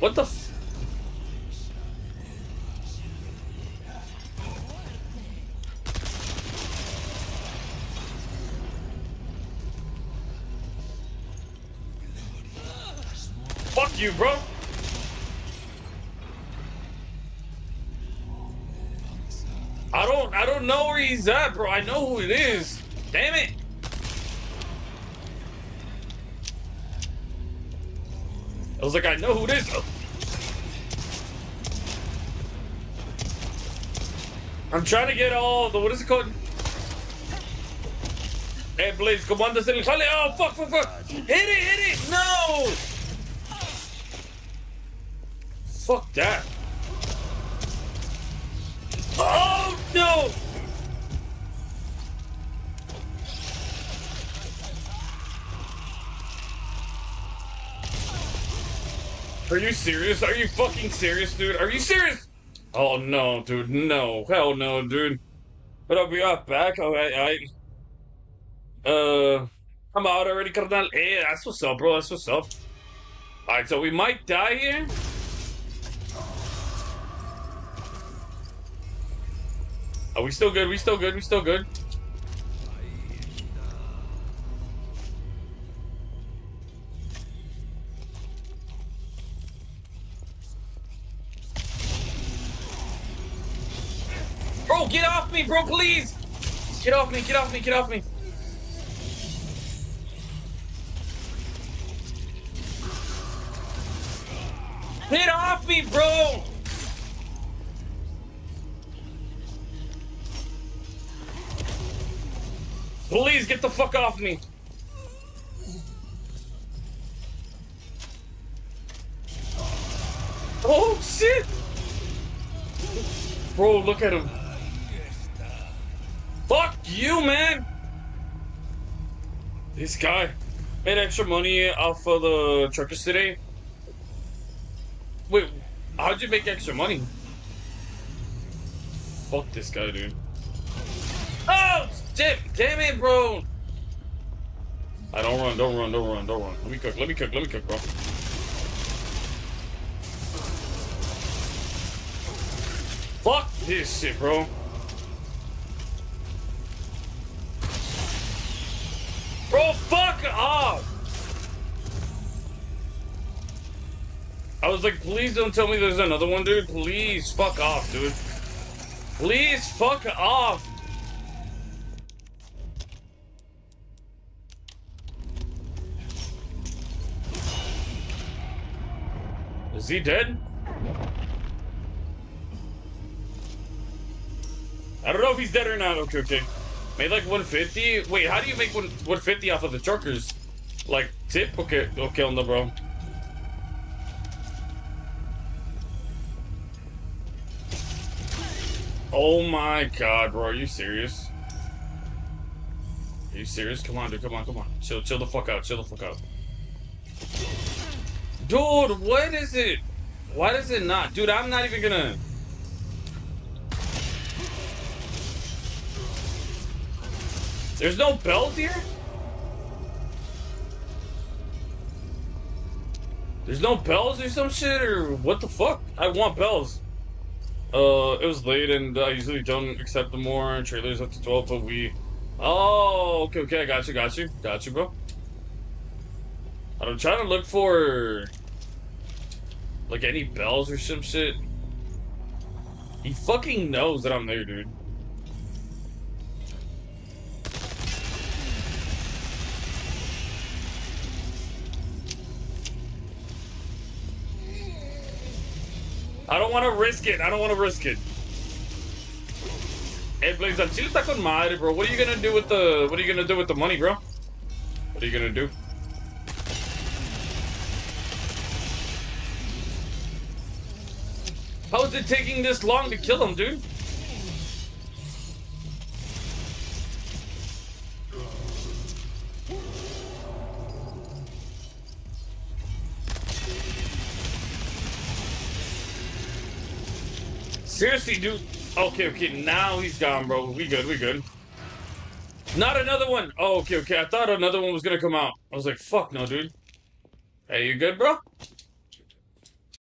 What the f- Fuck you, bro! I don't I don't know where he's at, bro. I know who it is. Damn it! I was like, I know who it is. I'm trying to get all the what is it called? Hey, Blaze, comandos el jale. Oh, fuck, fuck, fuck. Hit it, hit it. No. Fuck that. Are you serious? Are you fucking serious, dude? Are you serious? Oh no, dude, no. Hell no, dude. But I'll be right back. Alright, alright. Uh, I'm out already, carnal. Hey, that's what's up, bro. That's what's up. Alright, so we might die here. Are we still good? We still good? We still good? Bro, get off me, bro, please! Get off me, get off me, get off me. Get off me, bro! Please get the fuck off me. Oh shit! Bro, look at him. Fuck you, man! This guy made extra money off of the truckers today. Wait, how'd you make extra money? Fuck this guy, dude. Oh, shit! Damn it, bro! I don't run, don't run, don't run, don't run. Let me cook, let me cook, let me cook, bro. Fuck this shit, bro. Fuck off! I was like, please don't tell me there's another one, dude. Please, fuck off, dude. Please, fuck off. Is he dead? I don't know if he's dead or not. Okay, okay. Made like 150. Wait, how do you make one 150 off of the truckers? Like tip? Okay, okay, on the bro. Oh my god, bro, are you serious? Are you serious? Come on, dude, come on, come on. Chill, chill the fuck out, chill the fuck out. Dude, what is it? Why does it not? Dude, I'm not even gonna... There's no bells here? There's no bells or some shit, or what the fuck? I want bells. Uh, it was late, and I usually don't accept the more. Trailers up to 12, but we... Oh, okay, okay, I got you, got you. Got you, bro. I'm trying to look for... Like, any bells or some shit. He fucking knows that I'm there, dude. I don't want to risk it. I don't want to risk it. Hey, Blaze, al chile está con madre, bro. What are you gonna do with the? What are you gonna do with the money, bro? What are you gonna do? How is it taking this long to kill him, dude? Seriously, dude. Okay, okay, now he's gone, bro. We good, we good. Not another one. Oh, okay, okay. I thought another one was gonna come out. I was like, fuck no, dude. Hey, you good, bro?